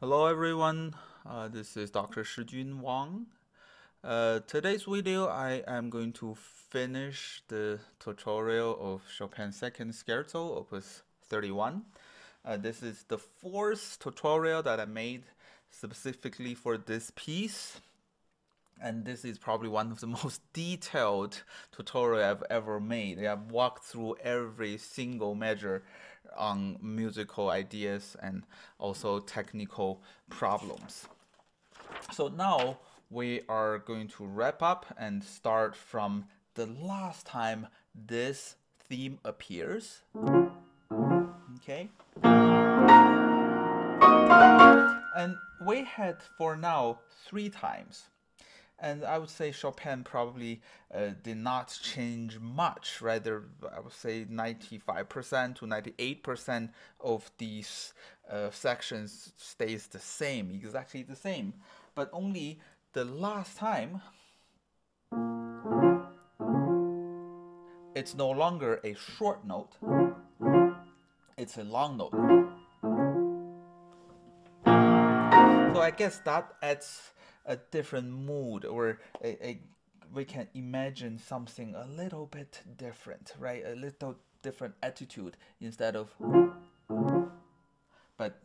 Hello everyone, uh, this is Dr. Shijun Wang. Uh, today's video I am going to finish the tutorial of Chopin's second scherzo, opus 31. Uh, this is the fourth tutorial that I made specifically for this piece. And this is probably one of the most detailed tutorial I've ever made. I've walked through every single measure on musical ideas and also technical problems. So now we are going to wrap up and start from the last time this theme appears. Okay. And we had for now three times and I would say Chopin probably uh, did not change much. Rather, I would say 95% to 98% of these uh, sections stays the same, exactly the same. But only the last time, it's no longer a short note, it's a long note. So I guess that adds a different mood or a, a, we can imagine something a little bit different, right? A little different attitude instead of but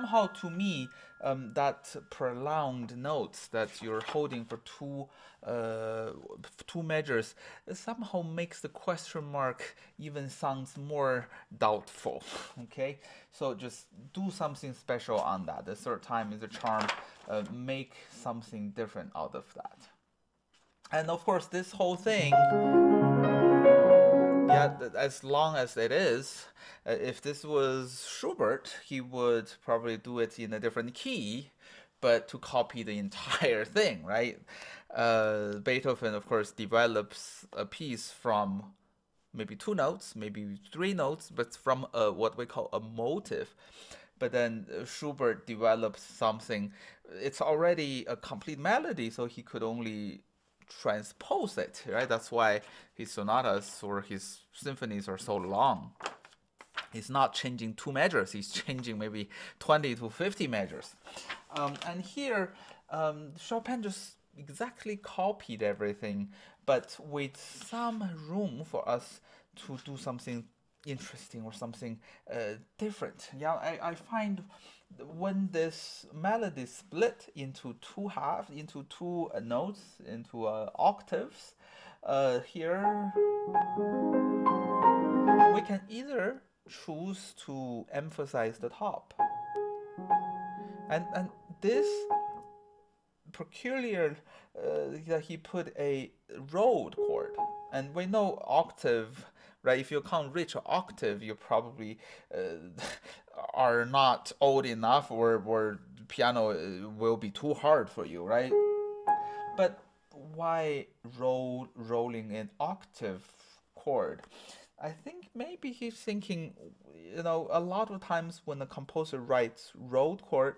somehow to me um, that prolonged notes that you're holding for two uh, two measures somehow makes the question mark even sounds more doubtful okay? So just do something special on that. The third time is a charm uh, make something different out of that. And of course this whole thing yeah, as long as it is, uh, if this was Schubert, he would probably do it in a different key, but to copy the entire thing, right? Uh, Beethoven, of course, develops a piece from maybe two notes, maybe three notes, but from a, what we call a motive. But then uh, Schubert develops something, it's already a complete melody, so he could only transpose it, right? That's why his sonatas or his symphonies are so long. He's not changing two measures, he's changing maybe 20 to 50 measures. Um, and here, um, Chopin just exactly copied everything, but with some room for us to do something interesting or something uh, different. Yeah, I, I find when this melody split into two halves, into two uh, notes, into uh, octaves, uh, here we can either choose to emphasize the top. And, and this peculiar uh, that he put a rolled chord and we know octave right? If you can't reach octave you probably uh, are not old enough or, or piano uh, will be too hard for you right? But why roll rolling an octave chord? I think maybe he's thinking, you know, a lot of times when the composer writes rolled chord,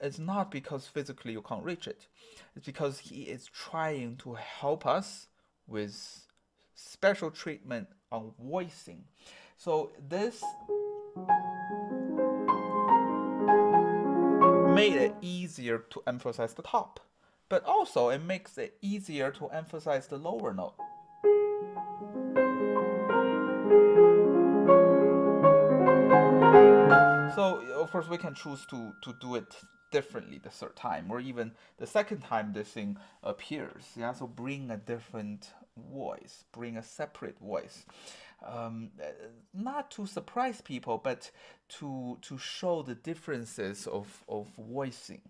it's not because physically you can't reach it. It's because he is trying to help us with special treatment on voicing. So this made it easier to emphasize the top, but also it makes it easier to emphasize the lower note. So of course we can choose to, to do it differently the third time or even the second time this thing appears. Yeah, so bring a different voice, bring a separate voice. Um, not to surprise people, but to to show the differences of, of voicing.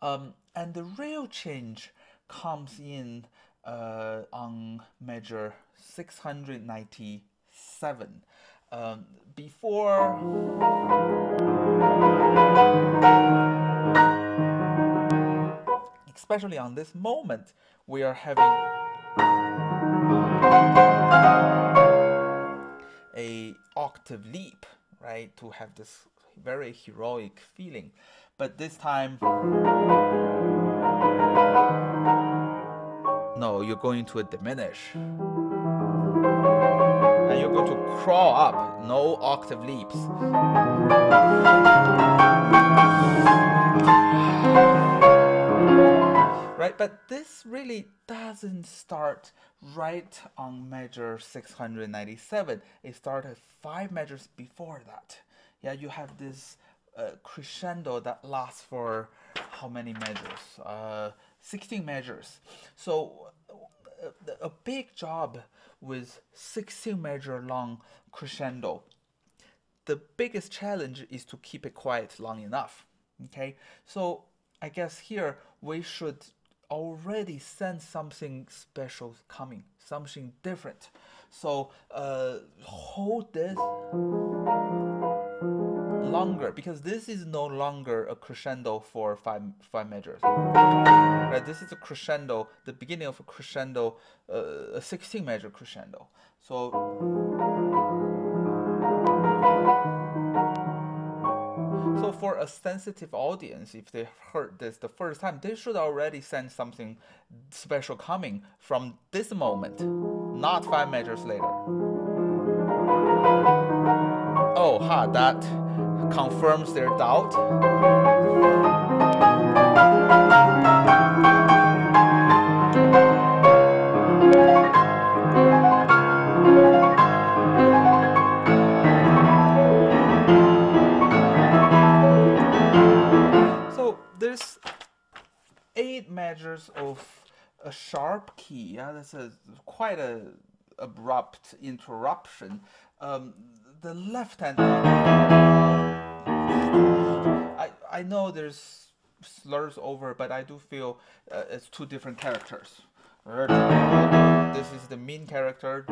Um, and the real change comes in uh, on measure 697 um, before especially on this moment we are having a octave leap right to have this very heroic feeling but this time no, you're going to diminish. And you're going to crawl up, no octave leaps. But this really doesn't start right on measure 697. It started five measures before that. Yeah, you have this uh, crescendo that lasts for how many measures? Uh, 16 measures. So a big job with 16 measure long crescendo. The biggest challenge is to keep it quiet long enough. Okay, so I guess here we should already sense something special coming, something different. So uh, hold this longer because this is no longer a crescendo for five five measures. Right, this is a crescendo, the beginning of a crescendo, uh, a 16 measure crescendo. So for a sensitive audience, if they heard this the first time, they should already sense something special coming from this moment, not five measures later. Oh, ha, that confirms their doubt. Sharp key. Yeah, that's a quite a abrupt interruption. Um, the left hand. I I know there's slurs over, but I do feel uh, it's two different characters. This is the main character.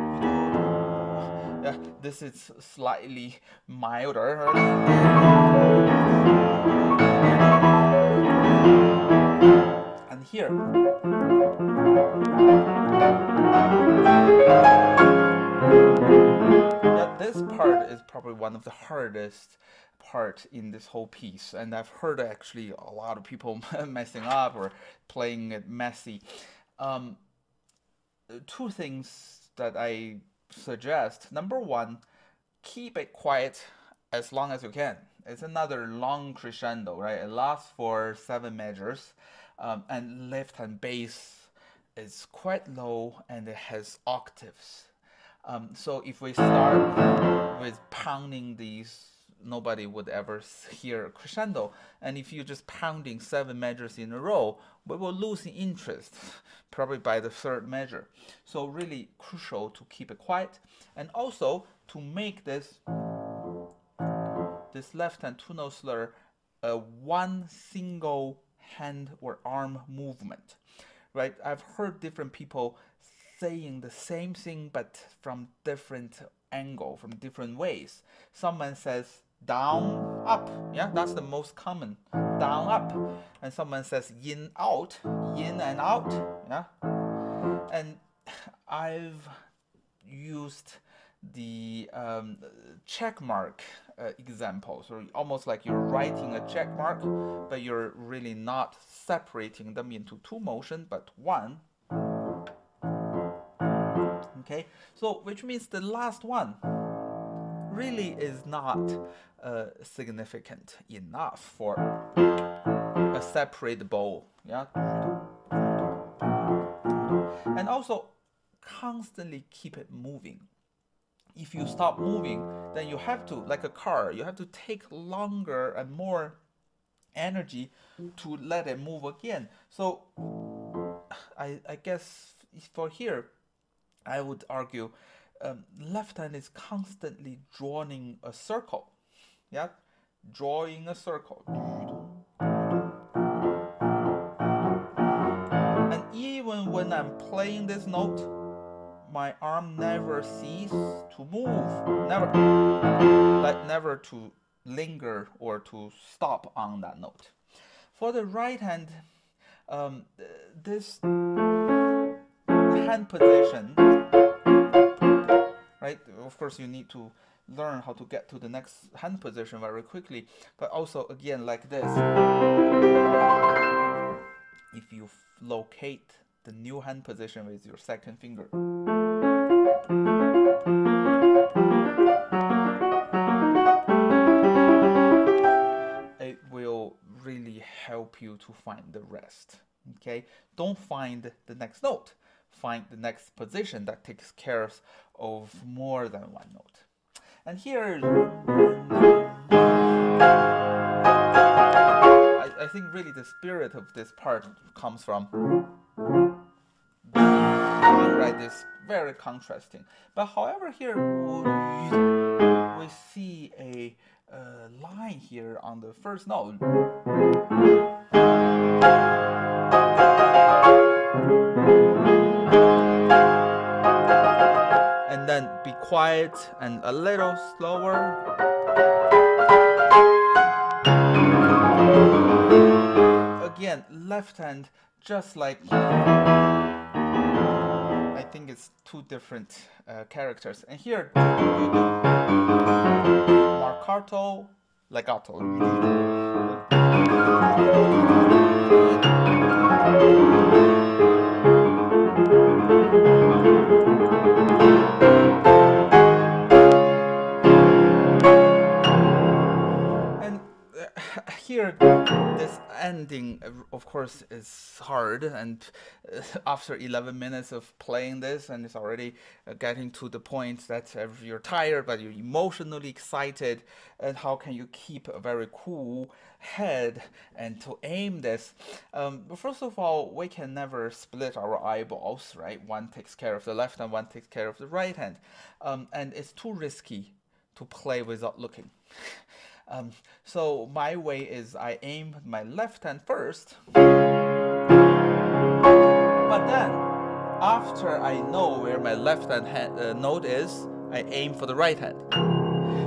Yeah, this is slightly milder. And here. Yeah, this part is probably one of the hardest part in this whole piece and I've heard actually a lot of people messing up or playing it messy. Um, two things that I suggest. Number one, keep it quiet as long as you can. It's another long crescendo, right? It lasts for seven measures um, and lift and bass is quite low and it has octaves. Um, so if we start with pounding these, nobody would ever hear a crescendo. And if you're just pounding seven measures in a row, we will lose interest probably by the third measure. So really crucial to keep it quiet and also to make this this left hand two note slur a one single hand or arm movement right? I've heard different people saying the same thing but from different angle from different ways. Someone says down up. Yeah that's the most common. Down up. And someone says in out. In and out. Yeah. And i've used the um, check mark uh, example. So almost like you're writing a check mark, but you're really not separating them into two motion, but one. Okay, so which means the last one really is not uh, significant enough for a separate bowl. Yeah. And also constantly keep it moving if you stop moving, then you have to, like a car, you have to take longer and more energy to let it move again. So I, I guess for here, I would argue um, left hand is constantly drawing a circle. Yeah, drawing a circle. And even when I'm playing this note, my arm never cease to move, never, like never to linger or to stop on that note. For the right hand, um, this hand position, right? Of course, you need to learn how to get to the next hand position very quickly, but also again like this. If you locate the new hand position with your second finger. You to find the rest. Okay, don't find the next note. Find the next position that takes care of more than one note. And here, I, I think really the spirit of this part comes from right this very contrasting but however here we, see a line here on the first note and then be quiet and a little slower. Again left hand just like I think it's two different uh, characters. And here marcato legato of course is hard and uh, after 11 minutes of playing this and it's already uh, getting to the point that you're tired but you're emotionally excited and how can you keep a very cool head and to aim this? Um, first of all we can never split our eyeballs right? One takes care of the left and one takes care of the right hand. Um, and it's too risky to play without looking Um, so my way is I aim my left hand first, but then after I know where my left hand, hand uh, note is, I aim for the right hand.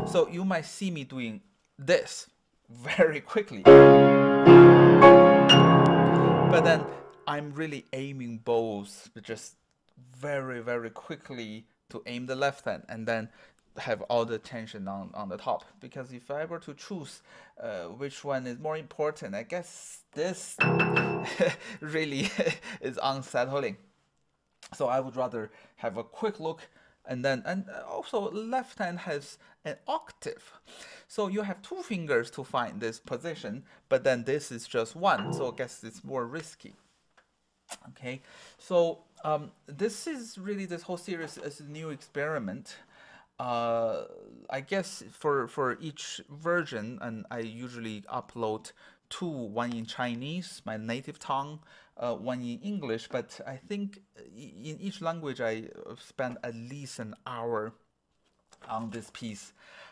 So you might see me doing this very quickly. But then I'm really aiming both just very, very quickly to aim the left hand and then have all the tension on, on the top. Because if I were to choose uh, which one is more important, I guess this really is unsettling. So I would rather have a quick look and then and also left hand has an octave. So you have two fingers to find this position but then this is just one so I guess it's more risky. Okay so um, this is really this whole series is a new experiment uh, I guess for for each version, and I usually upload two, one in Chinese, my native tongue, uh, one in English. But I think in each language, I spend at least an hour on this piece,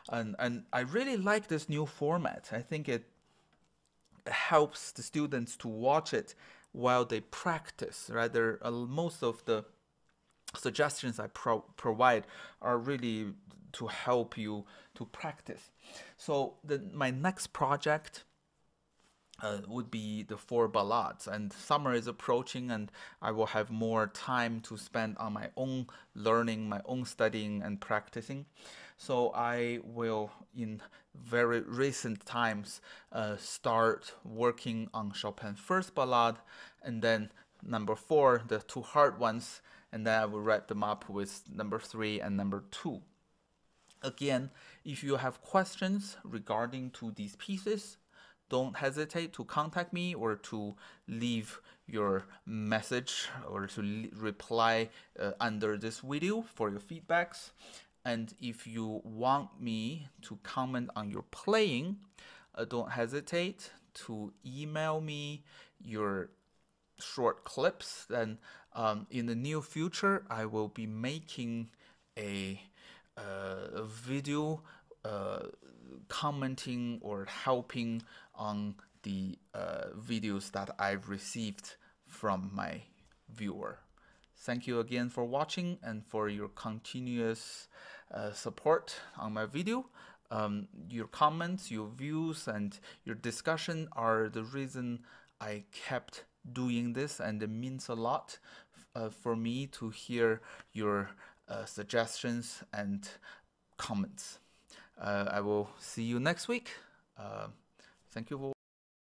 and and I really like this new format. I think it helps the students to watch it while they practice. There are most of the suggestions I pro provide are really to help you to practice. So the, my next project uh, would be the four ballads and summer is approaching and I will have more time to spend on my own learning, my own studying and practicing. So I will in very recent times uh, start working on Chopin's first ballad and then number four, the two hard ones, and then I will wrap them up with number three and number two. Again, if you have questions regarding to these pieces, don't hesitate to contact me or to leave your message or to reply uh, under this video for your feedbacks. And if you want me to comment on your playing, uh, don't hesitate to email me your short clips. Then um, in the near future, I will be making a, uh, a video uh, commenting or helping on the uh, videos that I've received from my viewer. Thank you again for watching and for your continuous uh, support on my video. Um, your comments, your views, and your discussion are the reason I kept doing this and it means a lot uh, for me to hear your uh, suggestions and comments. Uh, I will see you next week. Uh, thank you for